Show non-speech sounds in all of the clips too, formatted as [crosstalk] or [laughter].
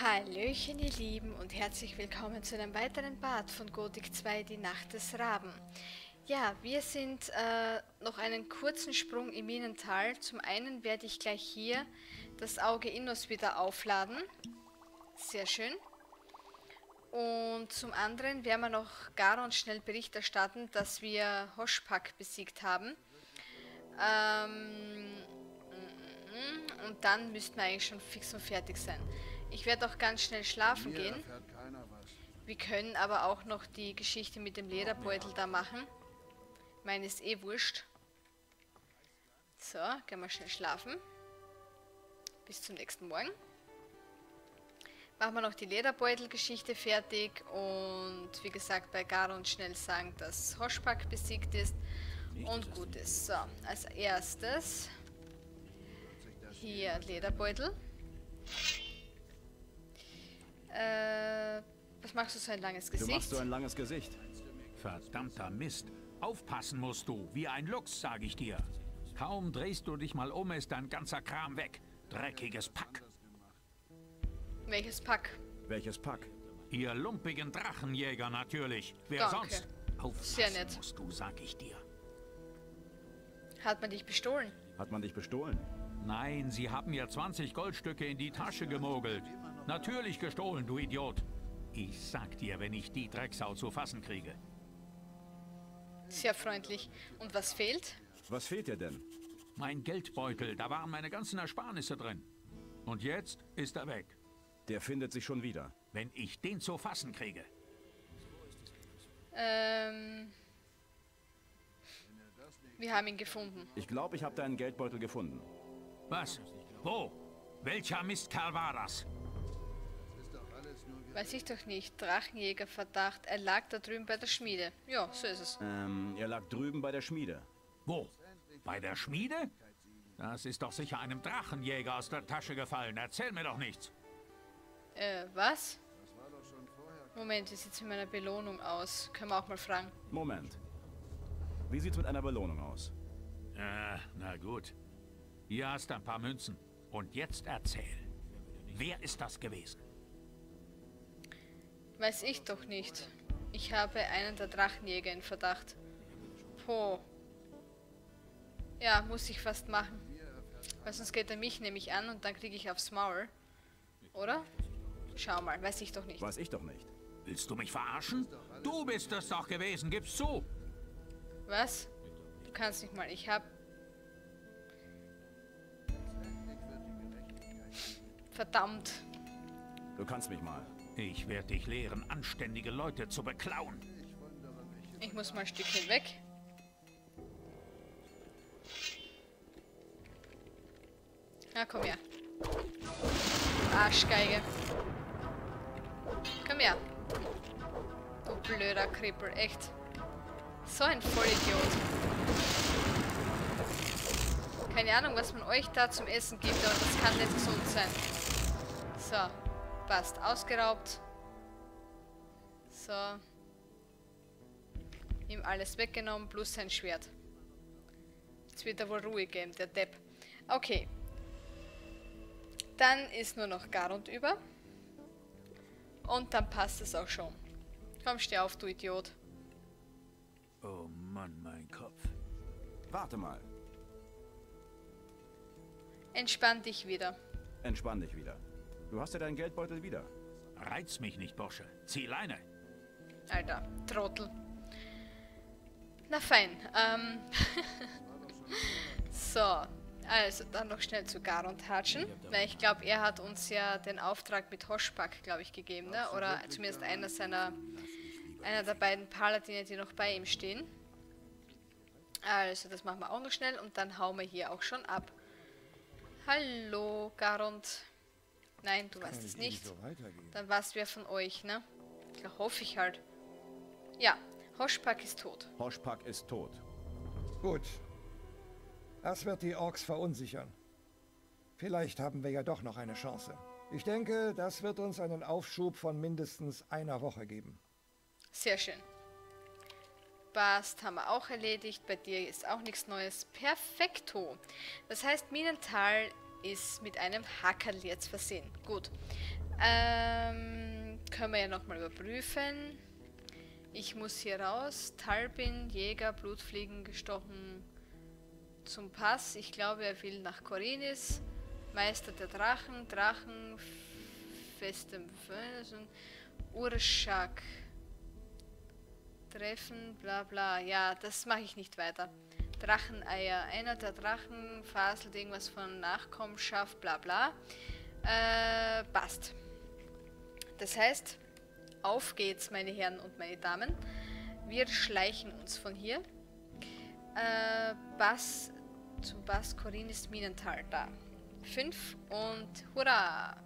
Hallöchen ihr Lieben und herzlich willkommen zu einem weiteren Part von Gothic 2, die Nacht des Raben. Ja, wir sind äh, noch einen kurzen Sprung im Minental. Zum einen werde ich gleich hier das Auge Innos wieder aufladen. Sehr schön. Und zum anderen werden wir noch Garon schnell Bericht erstatten, dass wir Hoschpak besiegt haben. Ähm, und dann müssten wir eigentlich schon fix und fertig sein. Ich werde auch ganz schnell schlafen gehen. Wir können aber auch noch die Geschichte mit dem Lederbeutel da machen. Meine ist eh wurscht. So, gehen wir schnell schlafen. Bis zum nächsten Morgen. Machen wir noch die Lederbeutel-Geschichte fertig und wie gesagt bei Garon schnell sagen, dass Hoschpak besiegt ist und gut ist. So, als erstes hier Lederbeutel. Äh, was machst du so ein langes Gesicht? Du machst so ein langes Gesicht. Verdammter Mist. Aufpassen musst du, wie ein Luchs, sag ich dir. Kaum drehst du dich mal um, ist dein ganzer Kram weg. Dreckiges Pack. Welches Pack? Welches Pack? Ihr lumpigen Drachenjäger natürlich. Wer Danke. sonst? Aufpassen Sehr nett. musst du, sag ich dir. Hat man dich bestohlen? Hat man dich bestohlen? Nein, sie haben mir 20 Goldstücke in die Tasche gemogelt. Natürlich gestohlen, du Idiot. Ich sag dir, wenn ich die Drecksau zu fassen kriege. Sehr freundlich. Und was fehlt? Was fehlt dir denn? Mein Geldbeutel, da waren meine ganzen Ersparnisse drin. Und jetzt ist er weg. Der findet sich schon wieder. Wenn ich den zu fassen kriege. Ähm... Wir haben ihn gefunden. Ich glaube, ich habe deinen Geldbeutel gefunden. Was? Wo? Welcher Mistkerl war das? Weiß ich doch nicht. Drachenjäger-Verdacht. Er lag da drüben bei der Schmiede. Ja, so ist es. Ähm, er lag drüben bei der Schmiede. Wo? Bei der Schmiede? Das ist doch sicher einem Drachenjäger aus der Tasche gefallen. Erzähl mir doch nichts. Äh, was? Moment, wie sieht's mit meiner Belohnung aus? Können wir auch mal fragen. Moment. Wie sieht's mit einer Belohnung aus? Äh, na gut. Hier hast du ein paar Münzen. Und jetzt erzähl. Wer ist das gewesen? Weiß ich doch nicht. Ich habe einen der Drachenjäger in Verdacht. Po. Ja, muss ich fast machen. Weil sonst geht er mich nämlich an und dann kriege ich aufs Maul. Oder? Schau mal, weiß ich doch nicht. Weiß ich doch nicht. Willst du mich verarschen? Du bist es doch gewesen, gib's zu. Was? Du kannst nicht mal. Ich hab... Verdammt. Du kannst mich mal. Ich werde dich lehren, anständige Leute zu beklauen. Ich muss mal ein Stückchen weg. Na, komm her. Arschgeige. Komm her. Du blöder Krippel, echt. So ein Vollidiot. Keine Ahnung, was man euch da zum Essen gibt, aber das kann nicht gesund sein. So, passt. Ausgeraubt. So. Ihm alles weggenommen, plus sein Schwert. Jetzt wird er wohl Ruhe geben, der Depp. Okay. Dann ist nur noch Garund über. Und dann passt es auch schon. Komm, steh auf, du Idiot. Oh Mann, mein Kopf. Warte mal. Entspann dich wieder. Entspann dich wieder. Du hast ja deinen Geldbeutel wieder. Reiz mich nicht, Bursche. Zieh Leine. Alter, Trottel. Na fein. Ähm. [laughs] so. Also, dann noch schnell zu Garund hatschen. Weil ich glaube, er hat uns ja den Auftrag mit Hoschpak, glaube ich, gegeben, ne? Oder zumindest einer seiner... Einer der beiden Paladine, die noch bei ihm stehen. Also, das machen wir auch noch schnell und dann hauen wir hier auch schon ab. Hallo, Garund. Nein, du weißt es nicht. Dann war es wer von euch, ne? Ja, hoffe ich halt. Ja, Hoschpak ist tot. Hoschpak ist tot. Gut. Das wird die Orks verunsichern. Vielleicht haben wir ja doch noch eine Chance. Ich denke, das wird uns einen Aufschub von mindestens einer Woche geben. Sehr schön. Bast haben wir auch erledigt. Bei dir ist auch nichts Neues. Perfekto. Das heißt, Minental ist mit einem Hackerl jetzt versehen. Gut. Ähm, können wir ja nochmal überprüfen. Ich muss hier raus. Talbin, Jäger, Blutfliegen gestochen zum Pass. Ich glaube, er will nach Korinis. Meister der Drachen, Drachen, festem Fösen, Urschak. Treffen, bla bla. Ja, das mache ich nicht weiter. Dracheneier. Einer der Drachen faselt irgendwas von Nachkommenschaft, bla bla. Äh, passt. Das heißt, auf geht's, meine Herren und meine Damen. Wir schleichen uns von hier. Äh, Bass zum Bass Corinis Minental da. Fünf und hurra!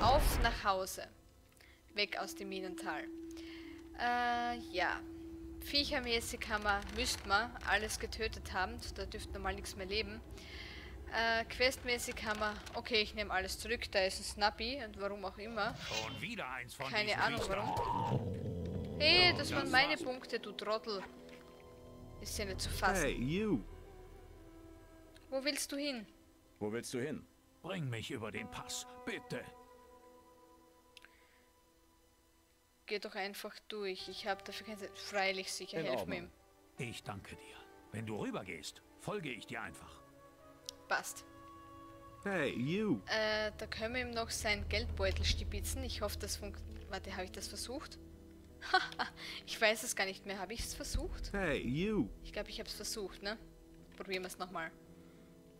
Auf nach Hause. Weg aus dem Minental. Äh, ja. Viechermäßig haben wir, müssten wir alles getötet haben. Da dürfte normal nichts mehr leben. Äh, questmäßig haben wir, okay, ich nehme alles zurück, da ist ein Snappy und warum auch immer. Schon wieder eins von Keine Ahnung warum. Hey, das waren meine Punkte, du Trottel. Ist ja nicht zu fassen. Hey, you! Wo willst du hin? Wo willst du hin? Bring mich über den Pass, bitte. Geh doch einfach durch. Ich habe dafür keine Zeit. Freilich sicher, In helf mir. Ich danke dir. Wenn du rübergehst, folge ich dir einfach. Passt. Hey, you! Äh, da können wir ihm noch seinen Geldbeutel stibitzen. Ich hoffe, das funktioniert. Warte, habe ich das versucht? Haha, [laughs] ich weiß es gar nicht mehr. Habe ich es versucht? Hey, you! Ich glaube, ich habe es versucht, ne? Probieren wir es nochmal.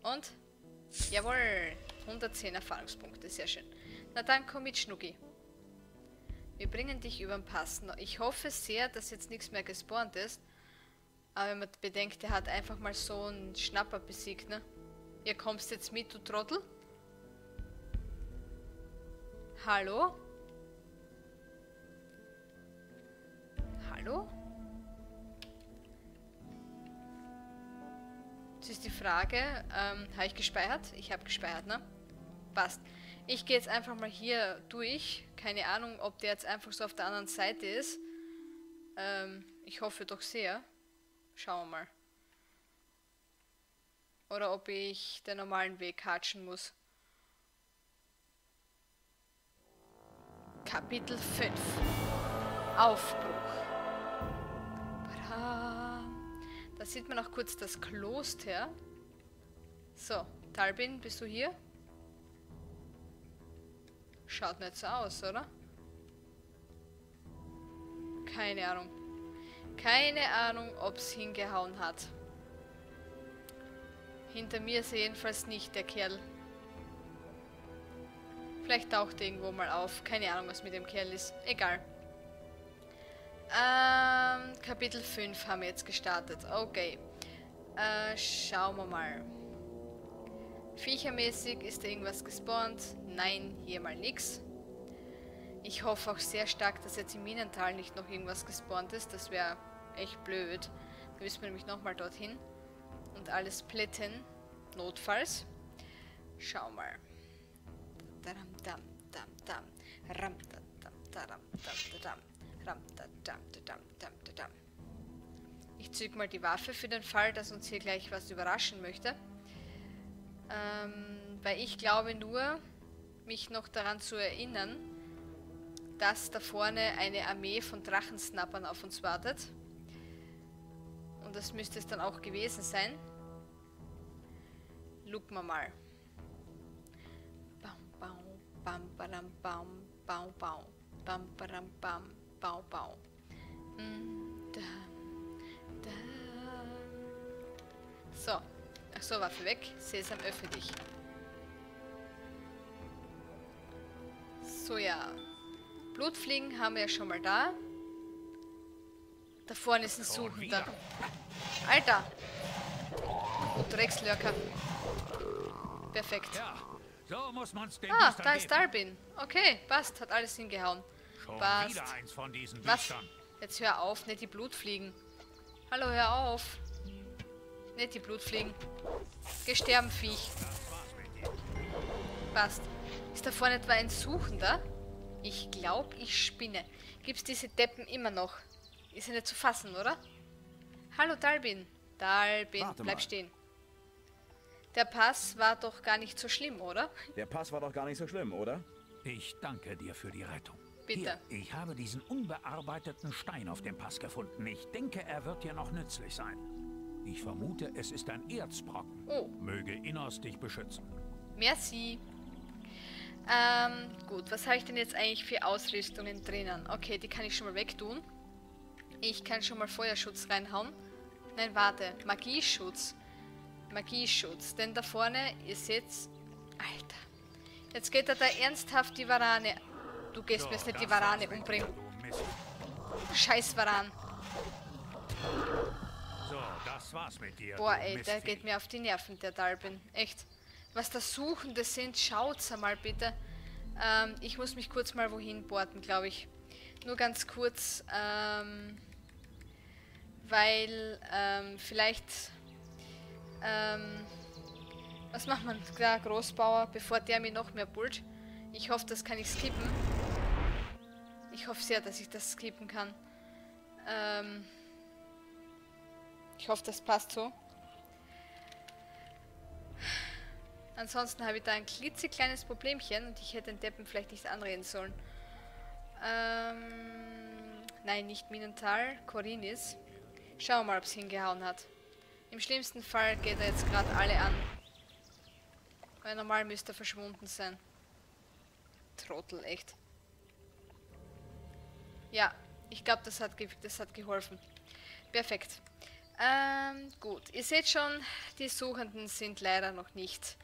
Und? Jawohl! 110 Erfahrungspunkte, sehr schön. Na dann komm mit, Schnucki. Wir bringen dich über den Pass. Ich hoffe sehr, dass jetzt nichts mehr gespawnt ist. Aber wenn man bedenkt, der hat einfach mal so einen Schnapper besiegt, ne? Ihr kommst jetzt mit, du Trottel? Hallo? Hallo? Jetzt ist die Frage, ähm, habe ich gespeichert? Ich habe gespeichert, ne? Passt. Ich gehe jetzt einfach mal hier durch. Keine Ahnung, ob der jetzt einfach so auf der anderen Seite ist. Ähm, ich hoffe doch sehr. Schauen wir mal. Oder ob ich den normalen Weg hatschen muss. Kapitel 5 Aufbruch. Da sieht man auch kurz das Kloster. So, Talbin, bist du hier? Schaut nicht so aus, oder? Keine Ahnung. Keine Ahnung, ob es hingehauen hat. Hinter mir ist jedenfalls nicht der Kerl. Vielleicht taucht er irgendwo mal auf. Keine Ahnung, was mit dem Kerl ist. Egal. Ähm, Kapitel 5 haben wir jetzt gestartet. Okay. Äh, schauen wir mal. Viechermäßig ist da irgendwas gespawnt. Nein, hier mal nix. Ich hoffe auch sehr stark, dass jetzt im Minental nicht noch irgendwas gespawnt ist. Das wäre echt blöd. Da müssen wir nämlich nochmal dorthin. Und alles plätten. Notfalls. Schau mal. Daram, dam, dam, dam. Ram, da, dam, daram, dam, da, dam. Ram, da, dam, da, dam, dam, da, dam. Ich züge mal die Waffe für den Fall, dass uns hier gleich was überraschen möchte. Ähm, weil ich glaube nur, mich noch daran zu erinnern, dass da vorne eine Armee von Drachensnappern auf uns wartet. Und das müsste es dann auch gewesen sein. Gucken wir mal. Bam, bam, bam, badam, bam, bam, bam, bam, badam, bam, bam, bam. Da. So. So, Waffe weg. Sesam, öffne dich. So, ja. Blutfliegen haben wir ja schon mal da. Da vorne ist ein Suchender. Alter! Du Dreckslörker. Perfekt. Ah, da ist. Darbin. Okay, passt. Hat alles hingehauen. Passt. Was? Jetzt hör auf, nicht die Blutfliegen. Hallo, hör auf. Nicht die Blutfliegen. Geh sterben, Viech. Passt. Ist da vorne etwa ein Suchender? Ich glaube, ich spinne. Gibt's diese Deppen immer noch? Ist ja nicht zu fassen, oder? Hallo, Dalbin. Dalbin, Warte bleib mal. stehen. Der Pass war doch gar nicht so schlimm, oder? Der Pass war doch gar nicht so schlimm, oder? Ich danke dir für die Rettung. Bitte. Hier, ich habe diesen unbearbeiteten Stein auf dem Pass gefunden. Ich denke, er wird dir noch nützlich sein. Ich vermute, es ist ein Erzbrocken. Oh. Möge Innos dich beschützen. Merci. Ähm, gut, was habe ich denn jetzt eigentlich für Ausrüstungen drinnen? Okay, die kann ich schon mal wegtun. Ich kann schon mal Feuerschutz reinhauen. Nein, warte. Magieschutz. Magieschutz. Denn da vorne, ihr seht's... Alter. Jetzt geht er da ernsthaft die Varane... Du gehst mir jetzt nicht die Varane mit umbringen. Scheiß Varan. Das war's mit dir. Boah, ey, der geht mir auf die Nerven, der Dalbin. Echt. Was da Suchende sind, schaut's einmal bitte. Ähm, ich muss mich kurz mal wohin porten, glaube ich. Nur ganz kurz, ähm, weil, ähm, vielleicht, ähm, was macht man? Klar, Großbauer, bevor der mir noch mehr bullt. Ich hoffe, das kann ich skippen. Ich hoffe sehr, dass ich das skippen kann. Ähm, ich hoffe, das passt so. Ansonsten habe ich da ein klitzekleines Problemchen und ich hätte den Deppen vielleicht nicht anreden sollen. Ähm, nein, nicht Minental, Corinis. Schauen wir mal, ob es hingehauen hat. Im schlimmsten Fall geht er jetzt gerade alle an. Weil normal müsste er verschwunden sein. Trottel, echt. Ja, ich glaube, das, hat das hat geholfen. Perfekt. Ähm, gut. Ihr seht schon, die Suchenden sind leider noch nicht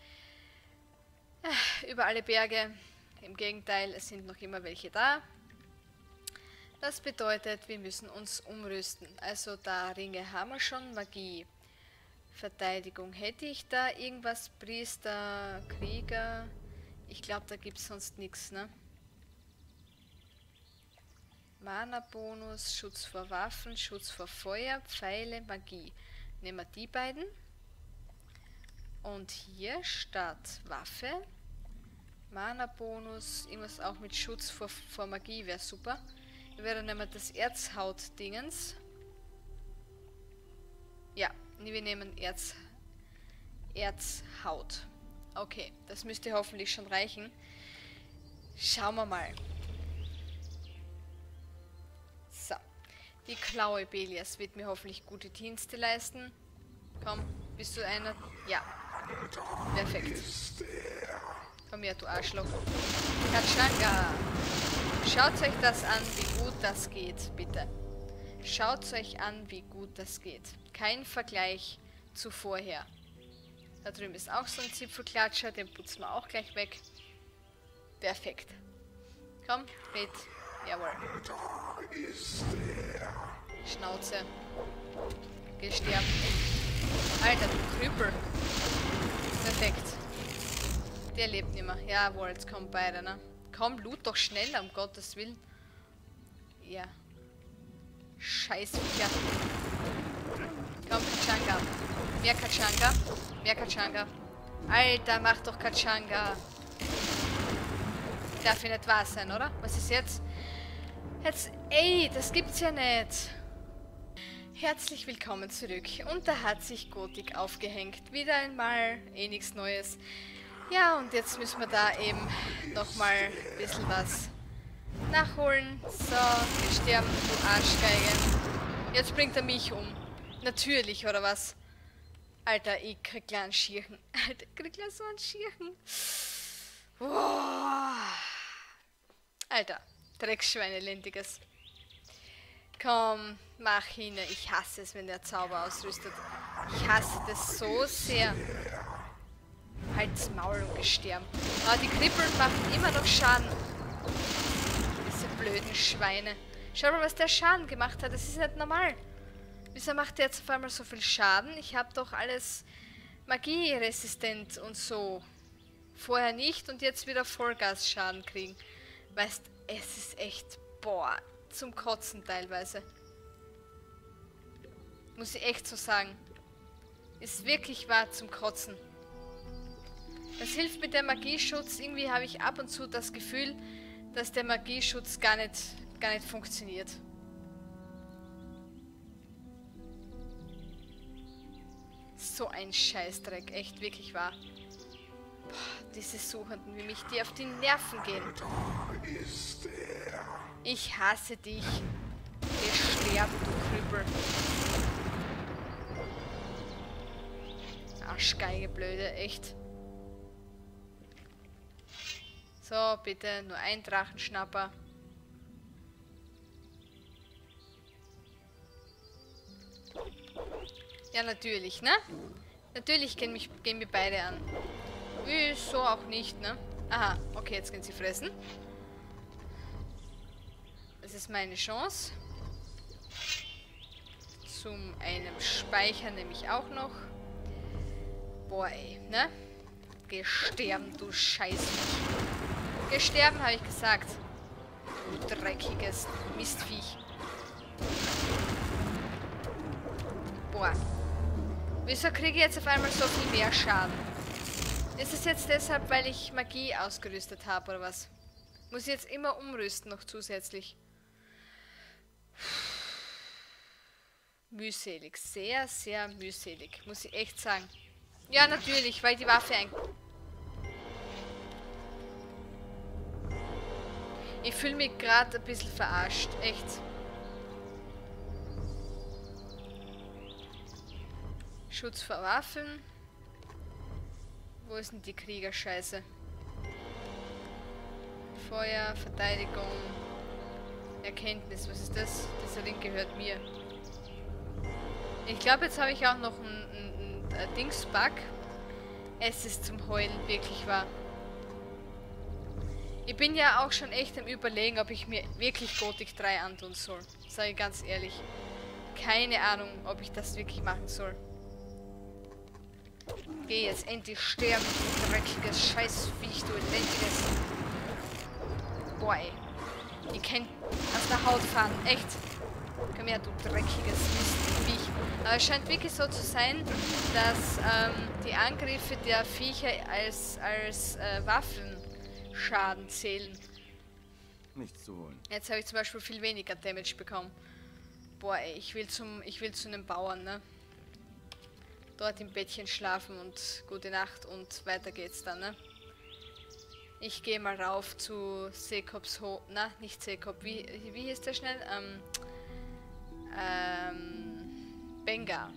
äh, über alle Berge. Im Gegenteil, es sind noch immer welche da. Das bedeutet, wir müssen uns umrüsten. Also da Ringe haben wir schon, Magie. Verteidigung hätte ich da irgendwas, Priester, Krieger. Ich glaube, da gibt es sonst nichts, ne? Mana-Bonus, Schutz vor Waffen, Schutz vor Feuer, Pfeile, Magie. Nehmen wir die beiden. Und hier statt Waffe, Mana-Bonus, irgendwas auch mit Schutz vor, vor Magie wäre super. Wir nehmen wir das Erzhaut-Dingens. Ja, wir nehmen Erz, Erzhaut. Okay, das müsste hoffentlich schon reichen. Schauen wir mal. Die Klaue Belias wird mir hoffentlich gute Dienste leisten. Komm, bist du einer? Ja. Perfekt. Komm her, du Arschloch. Kachanga. Schaut euch das an, wie gut das geht, bitte. Schaut euch an, wie gut das geht. Kein Vergleich zu vorher. Da drüben ist auch so ein Zipfelklatscher, den putzen wir auch gleich weg. Perfekt. Komm, mit. Jawohl. Schnauze. Gesterbt. Alter, du Krüppel. Perfekt. Der lebt nicht mehr. Jawohl, jetzt kommen beide, ne? Komm, loot doch schneller, um Gottes Willen. Ja. Scheiß Viecher. Komm, Kachanga. Mehr Kachanga. Mehr Kachanga. Alter, mach doch Kachanga. Darf ja nicht wahr sein, oder? Was ist jetzt? Jetzt, ey, das gibt's ja nicht. Herzlich willkommen zurück. Und da hat sich Gothic aufgehängt. Wieder einmal, eh nichts Neues. Ja, und jetzt müssen wir da eben nochmal ein bisschen was nachholen. So, wir sterben, du Arschgeige. Jetzt bringt er mich um. Natürlich, oder was? Alter, ich krieg gleich einen Schirchen. Alter, ich krieg gleich so einen Schirchen. Boah. Alter, Drecksschweinelendiges. Komm, mach hin. Ich hasse es, wenn der Zauber ausrüstet. Ich hasse das so sehr. Halt's Maul und Gestirn. Ah, die Krippeln machen immer noch Schaden. Diese blöden Schweine. Schau mal, was der Schaden gemacht hat. Das ist nicht normal. Wieso macht der jetzt auf einmal so viel Schaden? Ich habe doch alles magieresistent und so. Vorher nicht und jetzt wieder Vollgas-Schaden kriegen. Weißt, es ist echt, boah, zum Kotzen teilweise. Muss ich echt so sagen. Ist wirklich wahr zum Kotzen. Das hilft mit der Magieschutz. Irgendwie habe ich ab und zu das Gefühl, dass der Magieschutz gar nicht, gar nicht funktioniert. So ein Scheißdreck, echt wirklich wahr. Diese Suchenden, wie mich die auf die Nerven gehen. Ich hasse dich. Geh sterben, du Krüppel. Arschgeige, blöde, echt. So, bitte, nur ein Drachenschnapper. Ja, natürlich, ne? Natürlich gehen, mich, gehen wir beide an. Wieso auch nicht, ne? Aha, okay, jetzt gehen sie fressen. Das ist meine Chance. Zum einem Speicher nehme ich auch noch. Boah, ey, ne? Geh sterben, du Scheiße. Geh sterben, habe ich gesagt. Du dreckiges Mistviech. Boah. Wieso kriege ich jetzt auf einmal so viel mehr Schaden? Ist es jetzt deshalb, weil ich Magie ausgerüstet habe, oder was? Muss ich jetzt immer umrüsten, noch zusätzlich? Mühselig. Sehr, sehr mühselig. Muss ich echt sagen. Ja, natürlich, weil die Waffe ein... Ich fühle mich gerade ein bisschen verarscht. Echt. Schutz vor Waffen. Wo ist denn die Kriegerscheiße? Feuer, Verteidigung, Erkenntnis. Was ist das? Dieser Link gehört mir. Ich glaube, jetzt habe ich auch noch einen, einen, einen Dings-Bug. Es ist zum Heulen, wirklich wahr. Ich bin ja auch schon echt am überlegen, ob ich mir wirklich Gothic 3 antun soll. Sage ich ganz ehrlich. Keine Ahnung, ob ich das wirklich machen soll. Geh jetzt endlich sterben, du dreckiges Scheißviech, du elendiges. Boah, ey. Ihr kennt aus der Haut fahren, echt. Komm her, du dreckiges Mistviech. Aber es scheint wirklich so zu sein, dass ähm, die Angriffe der Viecher als, als äh, Waffenschaden zählen. Nichts zu holen. Jetzt habe ich zum Beispiel viel weniger Damage bekommen. Boah, ey, ich will zum, ich will zu einem Bauern, ne? Dort im Bettchen schlafen und gute Nacht und weiter geht's dann, ne? Ich gehe mal rauf zu Sekops Ho... Na, nicht Sekop. Wie, wie hieß der schnell? Ähm... Ähm... Benga.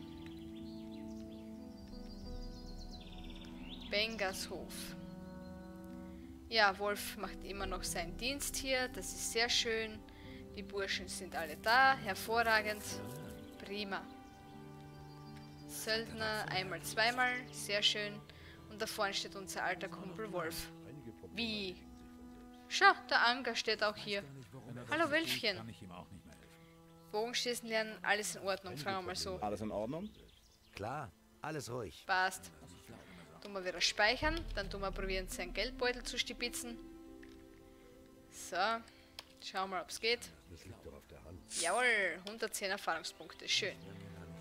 Bengas Hof. Ja, Wolf macht immer noch seinen Dienst hier. Das ist sehr schön. Die Burschen sind alle da. Hervorragend. Prima. Söldner einmal, zweimal. Sehr schön. Und da vorne steht unser alter Kumpel Wolf. Wie? Schau, der Anker steht auch hier. Hallo Wölfchen. Bogenschießen lernen, alles in Ordnung, fragen wir mal so. Alles in Ordnung? Klar, alles ruhig. Passt. Tun wir wieder speichern, dann tun wir probieren, seinen Geldbeutel zu stibitzen. So, schauen wir mal, ob es geht. Jawohl, 110 Erfahrungspunkte, schön.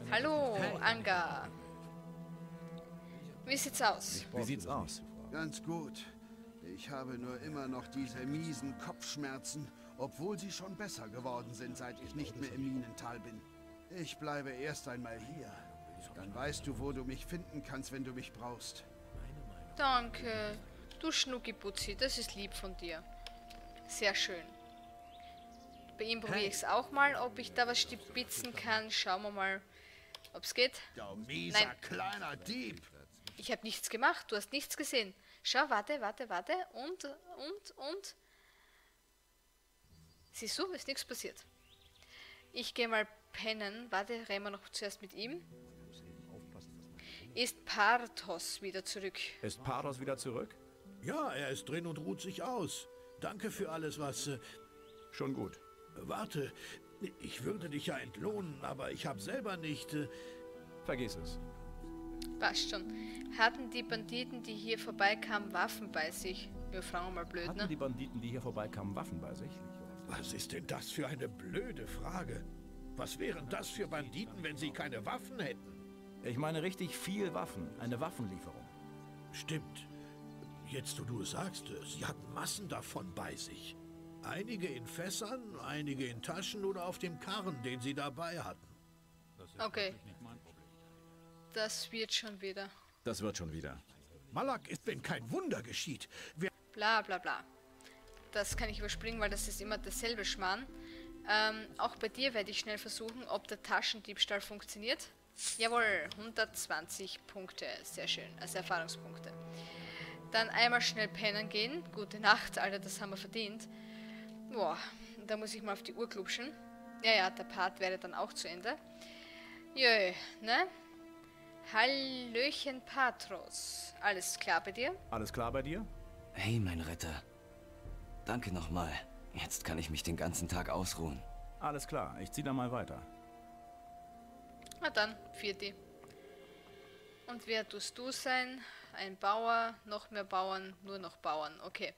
Hallo, Anga. Wie sieht's aus? Wie sieht's aus? Ganz gut. Ich habe nur immer noch diese miesen Kopfschmerzen, obwohl sie schon besser geworden sind, seit ich nicht mehr im Minental bin. Ich bleibe erst einmal hier. Dann weißt du, wo du mich finden kannst, wenn du mich brauchst. Danke. Du Schnuckiputzi, das ist lieb von dir. Sehr schön. Bei ihm probiere ich es auch mal, ob ich da was stibitzen kann. Schauen wir mal, ob es geht. Du mieser Nein. kleiner Dieb! Ich habe nichts gemacht, du hast nichts gesehen. Schau, warte, warte, warte. Und, und, und. Siehst du, ist nichts passiert. Ich gehe mal pennen. Warte, reden wir noch zuerst mit ihm. Ist Parthos wieder zurück? Ist Pardos wieder zurück? Ja, er ist drin und ruht sich aus. Danke für alles, was... Äh, Schon gut. warte, ich würde dich ja entlohnen, aber ich habe selber nicht... Äh, Vergiss es. Passt schon. Hatten die Banditen, die hier vorbeikamen, Waffen bei sich? Wir fragen mal blöd, Hatten ne? die Banditen, die hier vorbeikamen, Waffen bei sich? was ist denn das für eine blöde Frage? Was wären das für Banditen, wenn sie keine Waffen hätten? Ich meine richtig viel Waffen. Eine Waffenlieferung. Stimmt. Jetzt, wo du es sagst, sie hatten Massen davon bei sich. Einige in Fässern, einige in Taschen oder auf dem Karren, den sie dabei hatten. Okay. Das wird schon wieder. Das wird schon wieder. Malak ist, wenn kein Wunder geschieht. Wir Bla bla bla. Das kann ich überspringen, weil das ist immer dasselbe Schmarrn. Ähm, auch bei dir werde ich schnell versuchen, ob der Taschendiebstahl funktioniert. Jawohl, 120 Punkte. Sehr schön. Also Erfahrungspunkte. Dann einmal schnell pennen gehen. Gute Nacht, Alter, das haben wir verdient. Boah, da muss ich mal auf die Uhr klupschen. Ja, ja, der Part wäre dann auch zu Ende. Jö, ne? Hallöchen, Patros. Alles klar bei dir? Alles klar bei dir? Hey, mein Ritter. Danke nochmal. Jetzt kann ich mich den ganzen Tag ausruhen. Alles klar, ich zieh da mal weiter. Na dann, vierte. Und wer tust du sein? Ein Bauer, noch mehr Bauern, nur noch Bauern. Okay.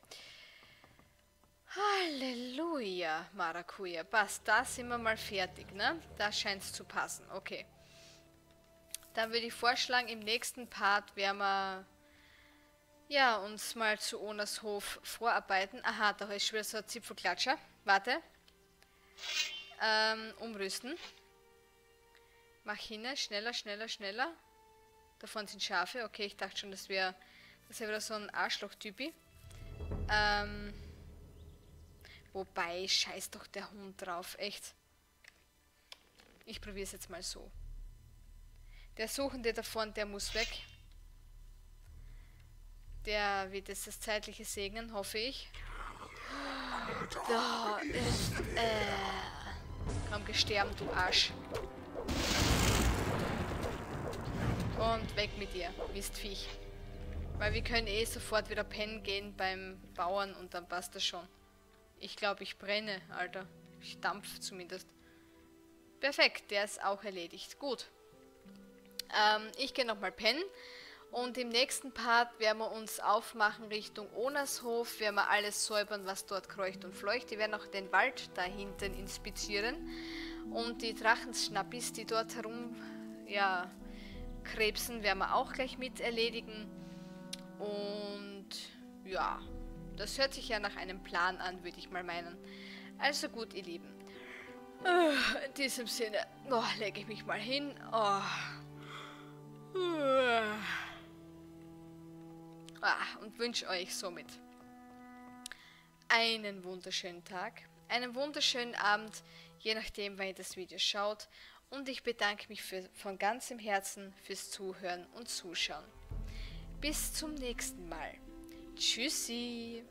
Halleluja, Maracuja. Passt, da sind wir mal fertig, ne? Da scheint es zu passen. Okay. Dann würde ich vorschlagen, im nächsten Part werden wir ja, uns mal zu Onas Hof vorarbeiten. Aha, da ist schon wieder so ein Zipfelklatscher. Warte. Ähm, umrüsten. Mach hin, schneller, schneller, schneller. Davon sind Schafe. Okay, ich dachte schon, das wäre wäre wieder so ein Arschloch-Typi. Ähm, wobei, scheiß doch der Hund drauf, echt. Ich probiere es jetzt mal so. Der Suchende davon, der muss weg. Der wird jetzt das Zeitliche segnen, hoffe ich. Da ist er. Komm, gesterben, du Arsch. Und weg mit dir, Mistviech. Weil wir können eh sofort wieder pennen gehen beim Bauern und dann passt das schon. Ich glaube, ich brenne, Alter. Ich dampf zumindest. Perfekt, der ist auch erledigt. Gut. Ähm, ich gehe nochmal pennen. Und im nächsten Part werden wir uns aufmachen Richtung Onershof, werden wir alles säubern, was dort kreucht und fleucht. Wir werden auch den Wald da hinten inspizieren. Und die Drachenschnappis, die dort herum ja, krebsen, werden wir auch gleich mit erledigen. Und ja, das hört sich ja nach einem Plan an, würde ich mal meinen. Also gut, ihr Lieben. In diesem Sinne, oh, lege ich mich mal hin. Oh. Ah, und wünsche euch somit einen wunderschönen Tag, einen wunderschönen Abend, je nachdem, wann ihr das Video schaut. Und ich bedanke mich für, von ganzem Herzen fürs Zuhören und Zuschauen. Bis zum nächsten Mal. Tschüssi!